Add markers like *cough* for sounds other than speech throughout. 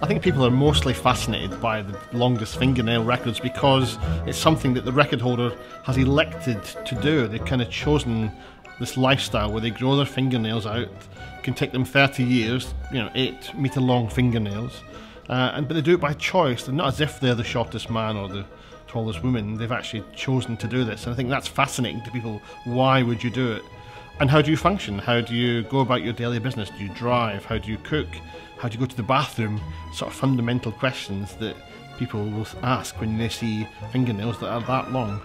I think people are mostly fascinated by the longest fingernail records because it's something that the record holder has elected to do. They've kind of chosen this lifestyle where they grow their fingernails out. Can take them 30 years, you know, eight meter long fingernails. Uh, and but they do it by choice. They're not as if they're the shortest man or the tallest woman. They've actually chosen to do this, and I think that's fascinating to people. Why would you do it? And how do you function? How do you go about your daily business? Do you drive? How do you cook? How do you go to the bathroom? Sort of fundamental questions that people will ask when they see fingernails that are that long.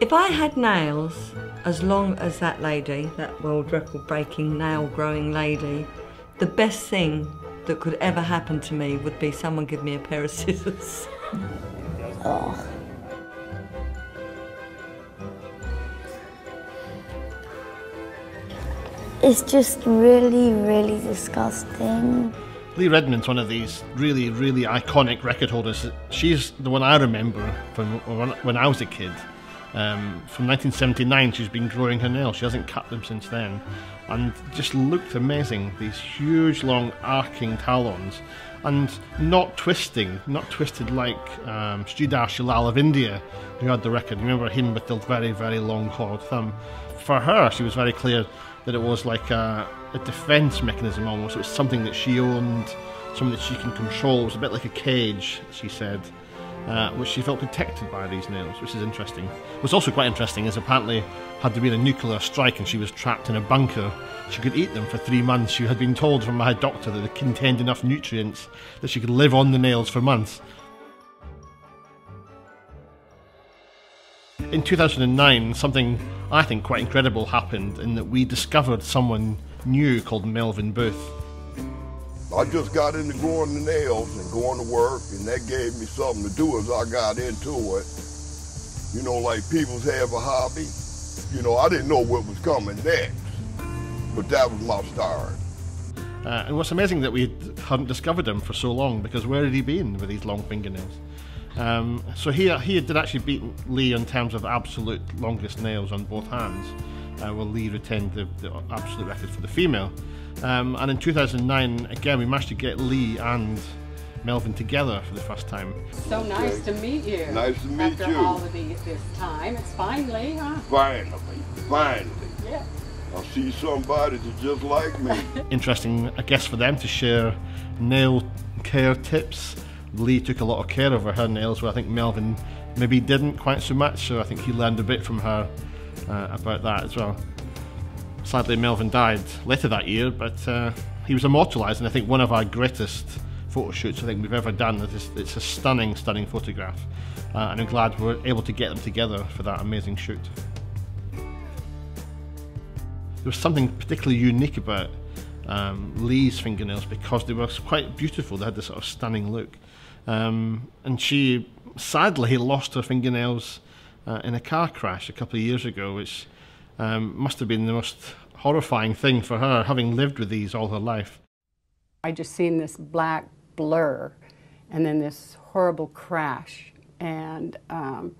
If I had nails as long as that lady, that world record breaking nail growing lady, the best thing that could ever happen to me would be someone give me a pair of *laughs* scissors. Oh. It's just really, really disgusting. Lee Redmond's one of these really, really iconic record holders. She's the one I remember from when I was a kid. Um, from 1979, she's been growing her nails. She hasn't cut them since then, and just looked amazing. These huge, long, arcing talons, and not twisting, not twisted like um, Sridhar Chillal of India, who had the record. Remember him with the very, very long, hard thumb. For her, she was very clear that it was like a, a defense mechanism almost. It was something that she owned, something that she can control. It was a bit like a cage, she said. Uh, which she felt protected by these nails, which is interesting. What's also quite interesting is apparently, had there been a nuclear strike and she was trapped in a bunker, she could eat them for three months. She had been told from my doctor that they contained enough nutrients that she could live on the nails for months. In 2009, something I think quite incredible happened in that we discovered someone new called Melvin Boothe. I just got into growing the nails and going to work, and that gave me something to do as I got into it. You know, like people have a hobby. You know, I didn't know what was coming next, but that was my start. Uh, and what's amazing that we hadn't discovered him for so long because where had he been with these long fingernails? Um, so he, he did actually beat Lee in terms of absolute longest nails on both hands. Uh, well, Lee retained the, the, absolute record for the female. Um, and in 2009, again, we managed to get Lee and Melvin together for the first time. So nice to meet you. Nice to meet After you. all of these, this time, it's finally, huh? Finally, finally. Yeah. I see somebody that's just like me. *laughs* Interesting, I guess, for them to share nail care tips. Lee took a lot of care over her nails, where I think Melvin maybe didn't quite so much. So I think he learned a bit from her uh, about that as well. Sadly, Melvin died later that year, but uh, he was immortalised, and I think one of our greatest photo shoots I think we've ever done. It's, it's a stunning, stunning photograph, uh, and I'm glad we're able to get them together for that amazing shoot. There was something particularly unique about um, Lee's fingernails because they were quite beautiful. They had this sort of stunning look. Um, and she sadly lost her fingernails uh, in a car crash a couple of years ago, which um, must have been the most horrifying thing for her, having lived with these all her life. I just seen this black blur and then this horrible crash. And um,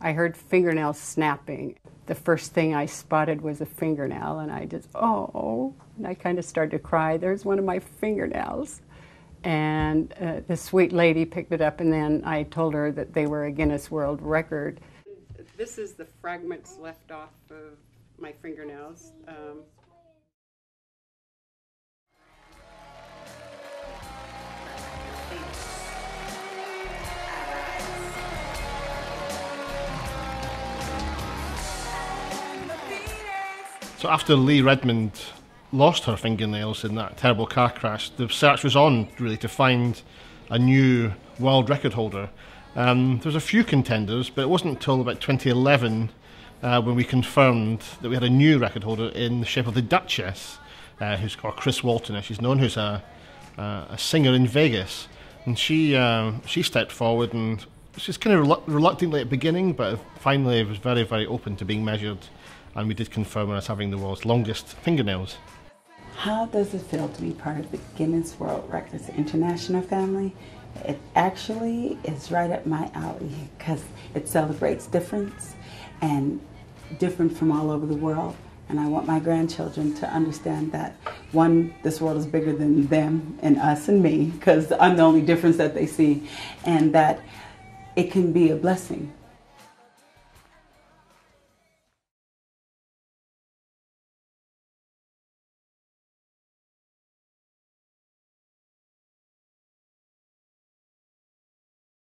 I heard fingernails snapping. The first thing I spotted was a fingernail, and I just, oh, and I kind of started to cry. There's one of my fingernails. And uh, the sweet lady picked it up, and then I told her that they were a Guinness World Record. This is the fragments left off of my fingernails. Um, So after Lee Redmond lost her fingernails in that terrible car crash, the search was on really to find a new world record holder. Um, there was a few contenders, but it wasn't until about 2011 uh, when we confirmed that we had a new record holder in the shape of the Duchess, uh, who's called Chris Walton, as she's known, who's a, uh, a singer in Vegas. And she uh, she stepped forward and she's kind of relu- reluctantly at the beginning, but finally was very, very open to being measured. And we did confirm her as having the world's longest fingernails. How does it feel to be part of the Guinness World Records International family? It actually is right up my alley because it celebrates difference and different from all over the world. And I want my grandchildren to understand that one, this world is bigger than them and us and me, because I'm the only difference that they see, and that it can be a blessing